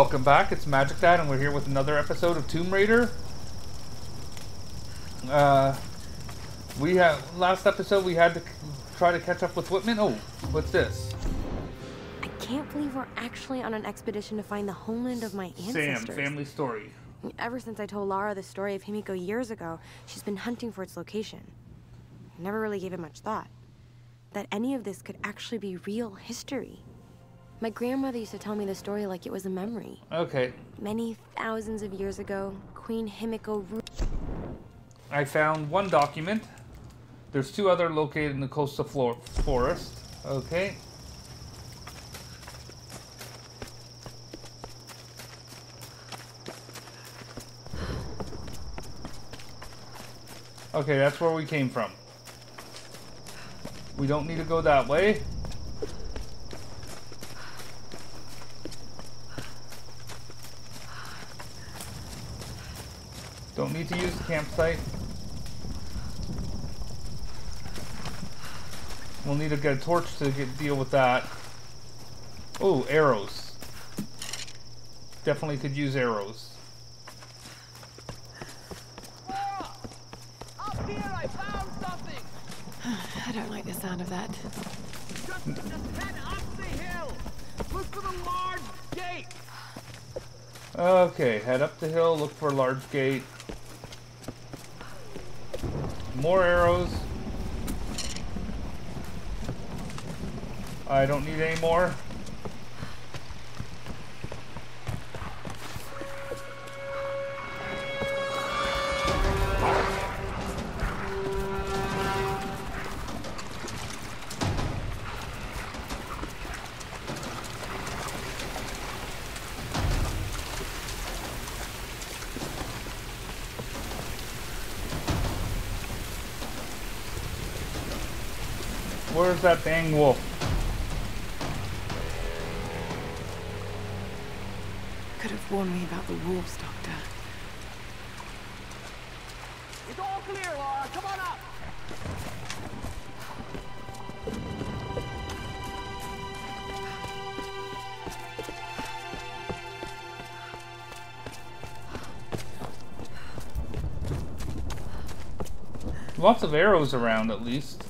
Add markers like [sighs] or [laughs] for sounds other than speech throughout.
welcome back. It's Magic Dad, and we're here with another episode of Tomb Raider. Uh, we have last episode we had to try to catch up with Whitman. Oh, what's this? I can't believe we're actually on an expedition to find the homeland of my Sam, ancestors. family story. Ever since I told Lara the story of Himiko years ago, she's been hunting for its location. I never really gave it much thought. That any of this could actually be real history. My grandmother used to tell me the story like it was a memory. Okay, Many thousands of years ago, Queen Himiko. I found one document. There's two other located in the coastal floor forest. Okay. Okay, that's where we came from. We don't need to go that way. Don't need to use the campsite. We'll need to get a torch to get, deal with that. Oh, arrows. Definitely could use arrows. Up here, I found something! [sighs] I don't like the sound of that. Just, just head up the hill! Look for the large gate! Okay, head up the hill, look for a large gate. More arrows. I don't need any more. Where's that dang wolf? Could have warned me about the wolves, Doctor. It's all clear, Lara. Come on up! Lots of arrows around, at least.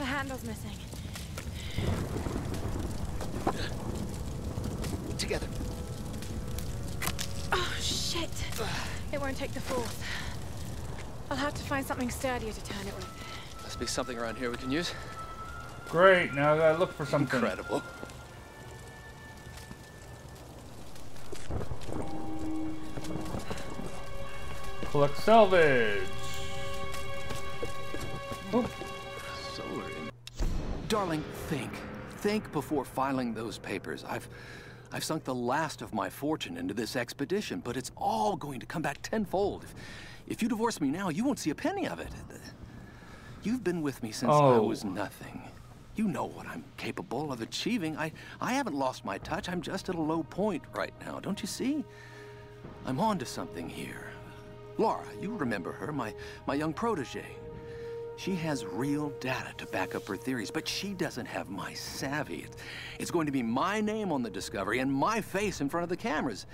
The handle's missing. Together. Oh, shit. It won't take the force. I'll have to find something sturdier to turn it with. Must be something around here we can use. Great, now I gotta look for something. Incredible. Collect salvage. Boop. Darling, think. Think before filing those papers. I've I've sunk the last of my fortune into this expedition, but it's all going to come back tenfold. If, if you divorce me now, you won't see a penny of it. You've been with me since I Oh. was nothing. You know what I'm capable of achieving. I, I haven't lost my touch. I'm just at a low point right now. Don't you see? I'm on to something here. Lara, you remember her, my, my young protege. She has real data to back up her theories, but she doesn't have my savvy. It's, going to be my name on the discovery and my face in front of the cameras.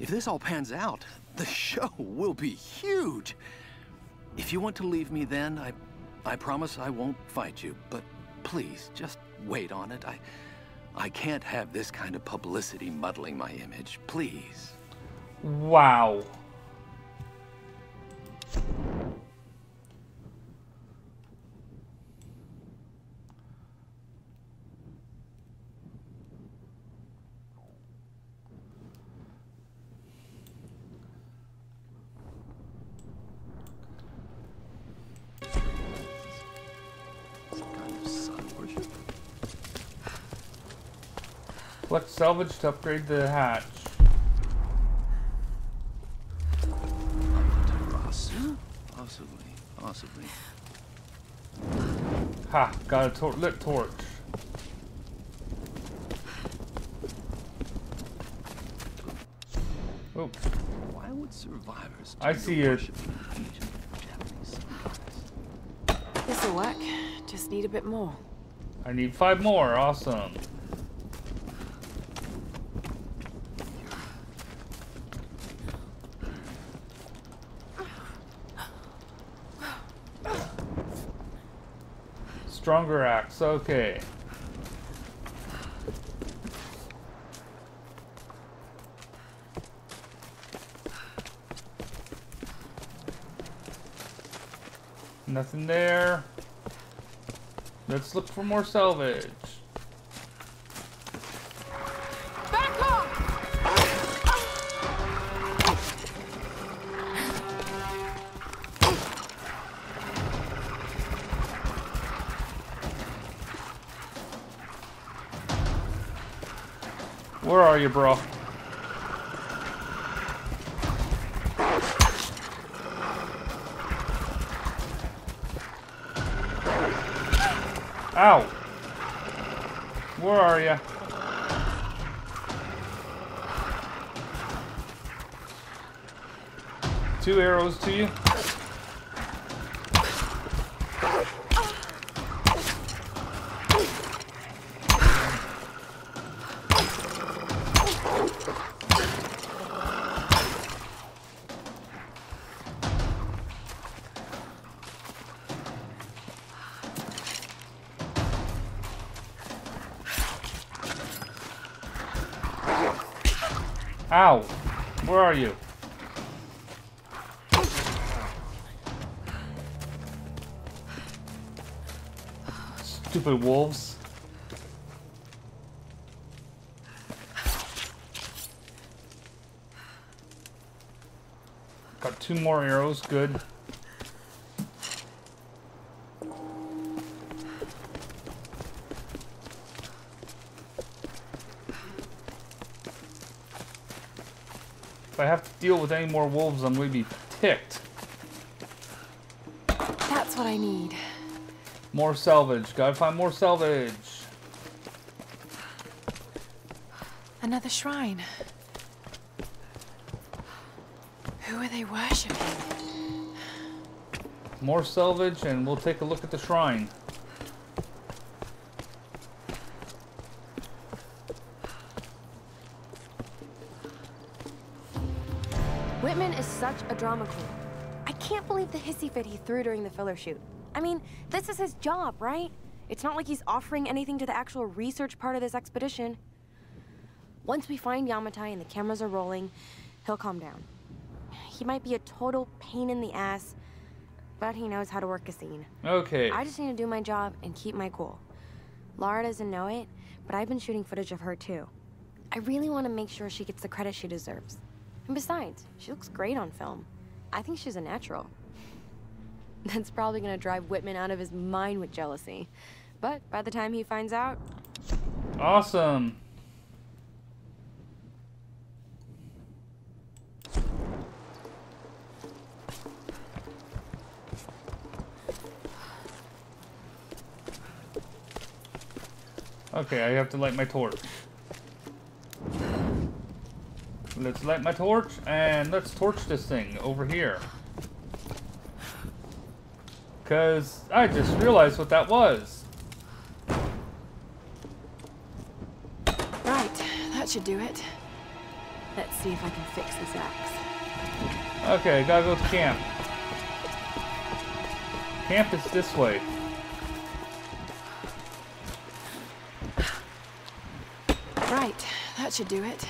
If this all pans out, the show will be huge. If you want to leave me then, I, I promise I won't fight you. But please, just wait on it. I, I can't have this kind of publicity muddling my image. Please. Wow. Collect salvage to upgrade the hatch. Possibly, possibly, possibly. Ha! Got a tor lit torch. Oops. Why would survivors? I see it. worship ancient Japanese samurais? This'll work. Just need a bit more. I need five more. Awesome. Stronger axe. Okay. Nothing there. Let's look for more salvage. Where are you, bro? Ow! Where are you? Two arrows to you. Ow! Where are you? Stupid wolves. Got two more arrows, good. If I have to deal with any more wolves, I'm going to be ticked. That's what I need. More salvage. Gotta find more salvage. Another shrine. Who are they worshipping? More salvage, and we'll take a look at the shrine. Whitman is such a drama queen. I can't believe the hissy fit he threw during the filler shoot. I mean, this is his job, right? It's not like he's offering anything to the actual research part of this expedition. Once we find Yamatai and the cameras are rolling, he'll calm down. He might be a total pain in the ass, but he knows how to work a scene. Okay. I just need to do my job and keep my cool. Lara doesn't know it, but I've been shooting footage of her too. I really want to make sure she gets the credit she deserves. And besides, she looks great on film. I think she's a natural. [laughs] That's probably gonna drive Whitman out of his mind with jealousy. But by the time he finds out, Awesome. Okay, I have to light my torch. Let's light my torch and let's torch this thing over here. Cause I just realized what that was. Right, that should do it. Let's see if I can fix this axe. Okay, gotta go to camp. Camp is this way. Right, that should do it.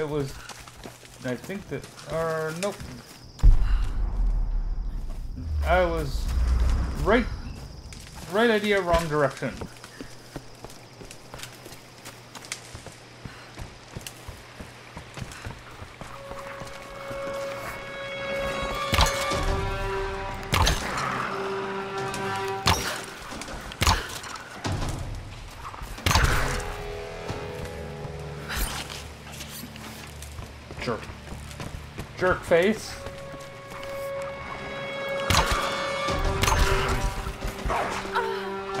It was, I think that, or nope. I was right, right idea, wrong direction. Face.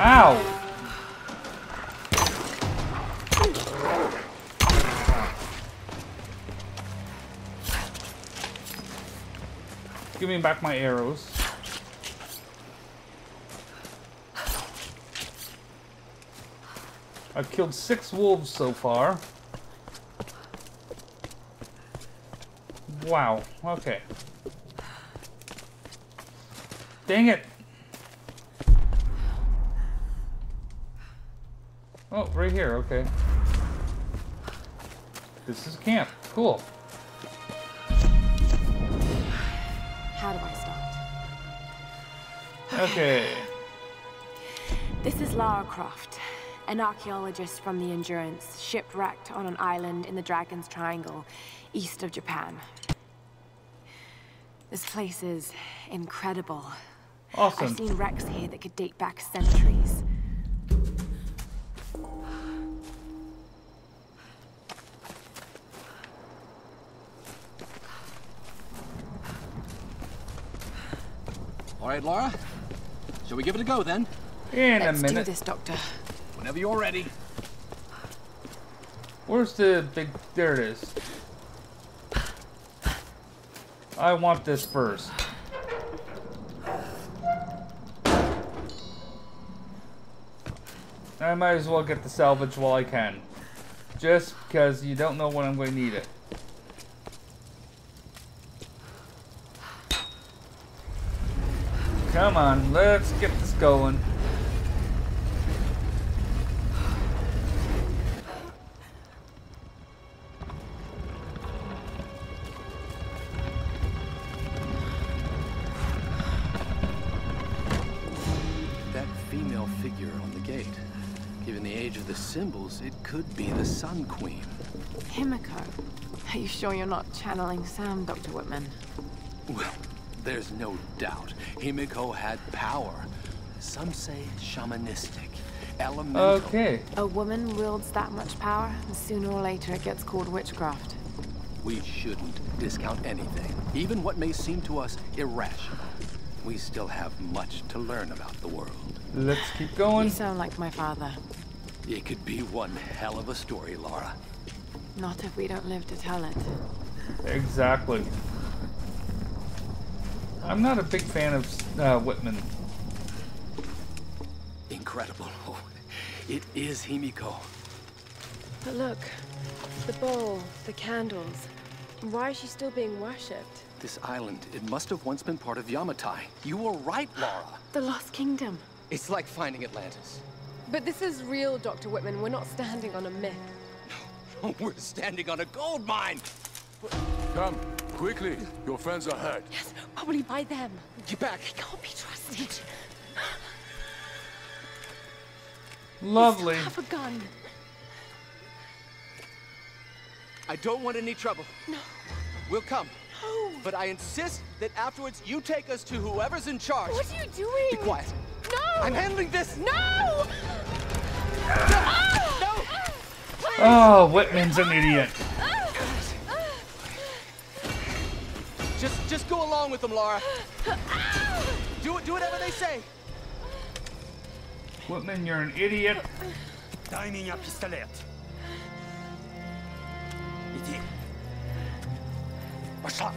Ow! Give me back my arrows. I've killed six wolves so far. Wow, okay. Dang it! Oh, right here, okay. This is camp. Cool. How do I start? Okay. This is Lara Croft, an archaeologist from the Endurance, shipwrecked on an island in the Dragon's Triangle, east of Japan. This place is incredible. Awesome. I've seen wrecks here that could date back centuries. All right, Lara. Shall we give it a go then? In a minute. Let's do this, Doctor. Whenever you're ready. Where's the big... There it is. I want this first. I might as well get the salvage while I can. Just because you don't know when I'm going to need it. Come on, let's get this going. Symbols, it could be the Sun Queen. Himiko. Are you sure you're not channeling Sam, Dr. Whitman? Well, there's no doubt. Himiko had power. Some say shamanistic, elemental. Okay. A woman wields that much power, and sooner or later it gets called witchcraft. We shouldn't discount anything, even what may seem to us irrational. We still have much to learn about the world. Let's keep going. You going. sound like my father. It could be one hell of a story, Lara. Not if we don't live to tell it. Exactly. I'm not a big fan of uh, Whitman. Incredible. [laughs] Oh, it is Himiko. But look, the bowl, the candles. Why is she still being worshipped? This island, it must have once been part of Yamatai. You were right, Lara. The Lost Kingdom. It's like finding Atlantis. But this is real, Dr. Whitman. We're not standing on a myth. No, [laughs] we're standing on a gold mine! Come, quickly. Your friends are hurt. Yes, probably by them. Get back! We can't be trusted. [gasps] Lovely. Have a gun. I don't want any trouble. No. We'll come. No. But I insist that afterwards you take us to whoever's in charge. What are you doing? Be quiet. No! I'm handling this! No! Oh, Whitman's an idiot. Just just go along with them, Lara. Do it do whatever they say. Whitman, you're an idiot. Dining a pistolet. Idiot. What's up?